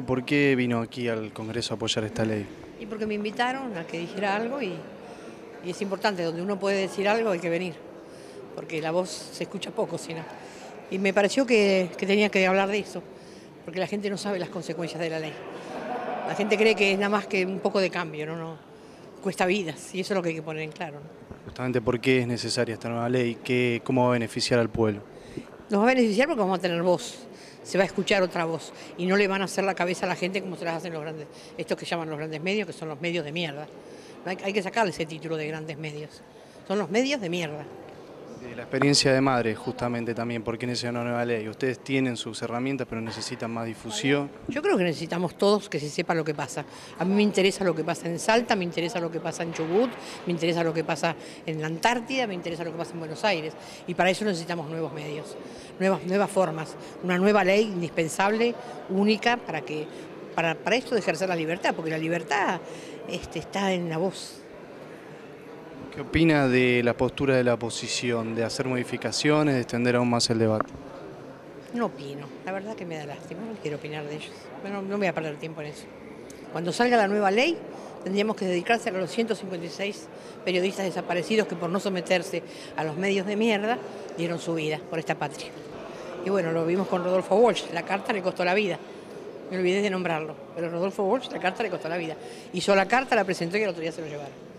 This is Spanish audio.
¿Por qué vino aquí al Congreso a apoyar esta ley? Y porque me invitaron a que dijera algo y, y es importante, donde uno puede decir algo hay que venir, porque la voz se escucha poco, si no. Y me pareció que, que tenía que hablar de eso, porque la gente no sabe las consecuencias de la ley. La gente cree que es nada más que un poco de cambio, no, no cuesta vidas, y eso es lo que hay que poner en claro. ¿no? Justamente por qué es necesaria esta nueva ley, ¿Qué, cómo va a beneficiar al pueblo. Nos va a beneficiar porque vamos a tener voz, se va a escuchar otra voz y no le van a hacer la cabeza a la gente como se las hacen los grandes, estos que llaman los grandes medios, que son los medios de mierda. Hay, que sacarle ese título de grandes medios. Son los medios de mierda. La experiencia de madre, justamente también, ¿por qué necesitan una nueva ley? Ustedes tienen sus herramientas, pero necesitan más difusión. Yo creo que necesitamos todos que se sepa lo que pasa. A mí me interesa lo que pasa en Salta, me interesa lo que pasa en Chubut, me interesa lo que pasa en la Antártida, me interesa lo que pasa en Buenos Aires. Y para eso necesitamos nuevos medios, nuevas, nuevas formas, una nueva ley indispensable, única, para, que, para, para esto de ejercer la libertad, porque la libertad este, está en la voz. ¿Qué opina de la postura de la oposición, de hacer modificaciones, de extender aún más el debate? No opino, la verdad que me da lástima, no quiero opinar de ellos. Bueno, no voy a perder tiempo en eso. Cuando salga la nueva ley, tendríamos que dedicarse a los 156 periodistas desaparecidos que por no someterse a los medios de mierda dieron su vida por esta patria. Y bueno, lo vimos con Rodolfo Walsh, la carta le costó la vida. Me olvidé de nombrarlo, pero Rodolfo Walsh, la carta le costó la vida. Hizo la carta, la presentó y el otro día se lo llevaron.